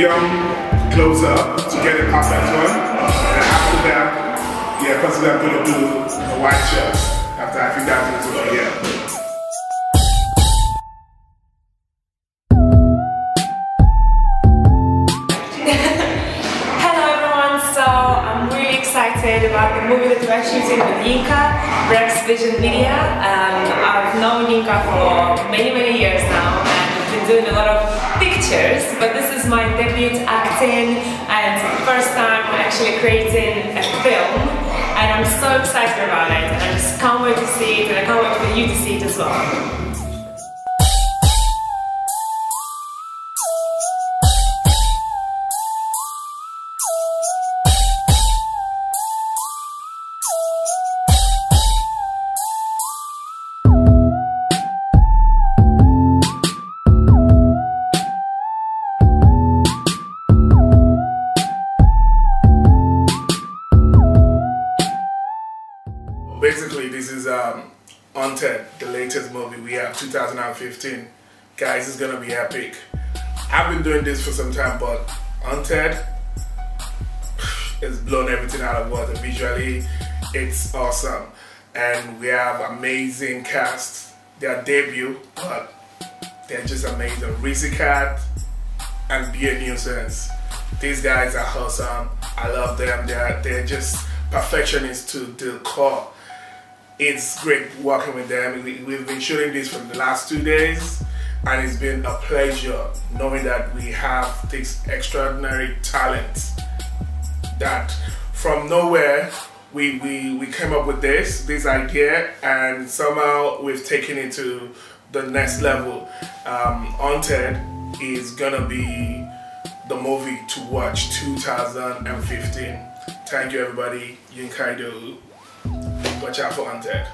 medium close up to get a perfect one. And after that, yeah, possibly I'm gonna do a white shirt after I think that's it yeah. excited about the movie that we're shooting with Yinka, Rex Vision Media. Um, I've known Yinka for many, many years now been doing a lot of pictures, but this is my debut acting and first time actually creating a film and I'm so excited about it and I just can't wait to see it and I can't wait for you to see it as well. This is um, Haunted, the latest movie we have, 2015. Guys, it's gonna be epic. I've been doing this for some time, but Haunted it's blown everything out of water. Visually, it's awesome. And we have amazing cast. Their debut, but they're just amazing. Rissikat and Be a Nuisance. These guys are awesome. I love them. They're, they're just perfectionists to the core it's great working with them. We, have been shooting this for the last two days and it's been a pleasure knowing that we have this extraordinary talent that from nowhere we, we, we came up with this, this idea and somehow we've taken it to the next level. Um, Haunted is gonna be the movie to watch 2015. Thank you everybody. Yinka Idowu. Watch out for Haunted.